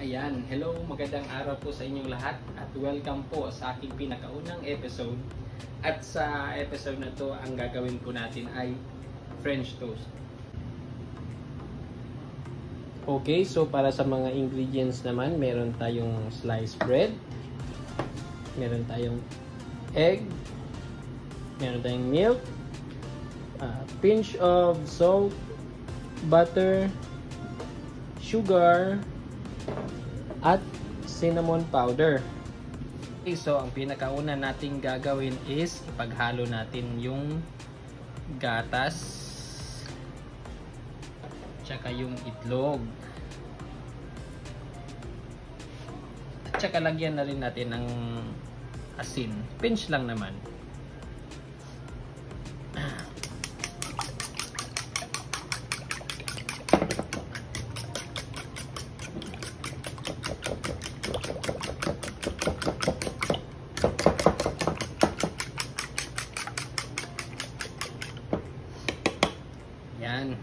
Ayan, hello, magandang araw po sa inyong lahat at welcome po sa aking pinakaunang episode. At sa episode na to, ang gagawin po natin ay French toast. Okay, so para sa mga ingredients naman, meron tayong sliced bread, meron tayong egg, meron tayong milk, uh, pinch of salt, butter, sugar, at cinnamon powder. Okay, so ang pinakauna nating gagawin is ipaghalo natin yung gatas tsaka yung itlog. At tsaka lagyan na rin natin ng asin. Pinch lang naman. Yan.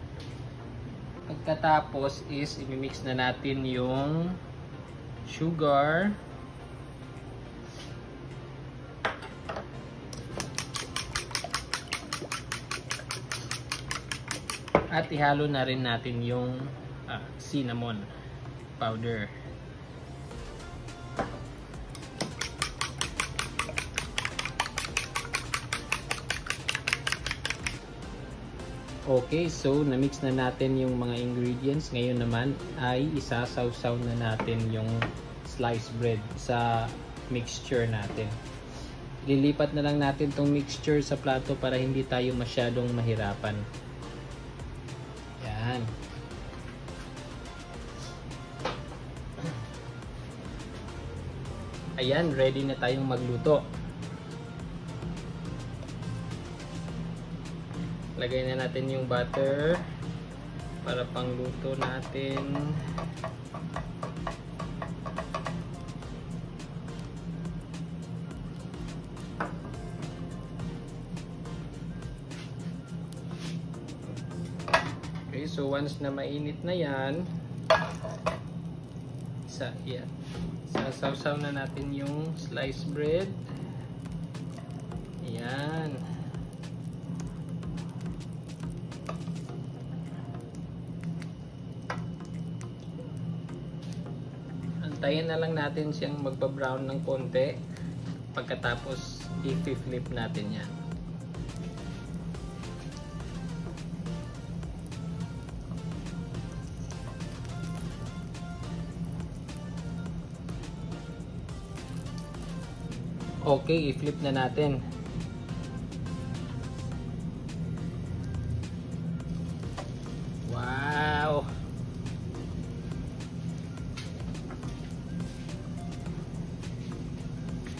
Pagkatapos is imimix na natin yung sugar. At ihalo na rin natin yung ah, cinnamon powder. Okay, so na-mix na natin yung mga ingredients. Ngayon naman ay isasawsaw na natin yung sliced bread sa mixture natin. Lilipat na lang natin tong mixture sa plato para hindi tayo masyadong mahirapan. Yan. Ayan, ready na tayong magluto. Lagay na natin yung butter para pangluto natin. Okay, so once na mainit na yan, sa yan. Sasawsaw na natin yung sliced bread. Ayan. Antayin na lang natin siyang magpa-brown ng konti. Pagkatapos, i-flip natin yan. Okay, i-flip na natin.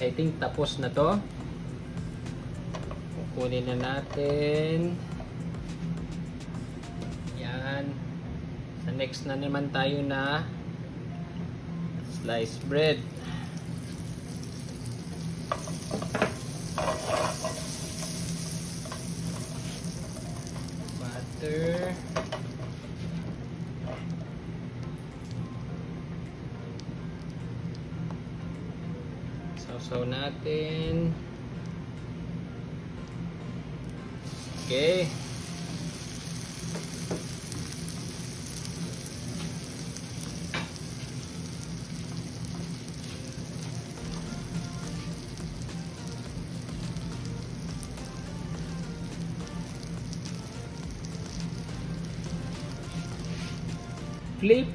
I think tapos na to. Kukunin na natin. Yan. Sa next na naman tayo na sliced bread. Butter. Sausaw natin. Okay. Flip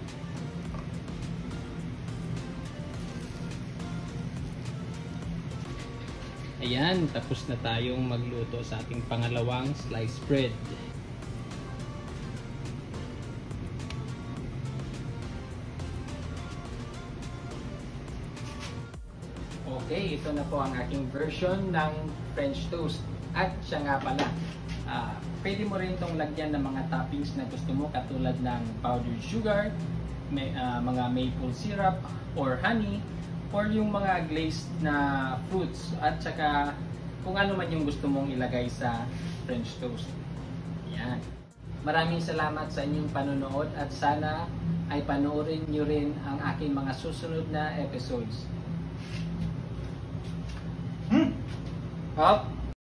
Ayan, tapos na tayong magluto sa ating pangalawang sliced bread. Okay, ito na po ang aking version ng French toast. At siya nga pala, ah, pwede mo rin itong lagyan ng mga toppings na gusto mo katulad ng powdered sugar, may, ah, mga maple syrup, or honey, or yung mga glazed na fruits at saka kung ano man yung gusto mong ilagay sa French toast. Yan. Maraming salamat sa inyong panonood at sana ay panoorin nyo rin ang aking mga susunod na episodes. Hmm. Hop!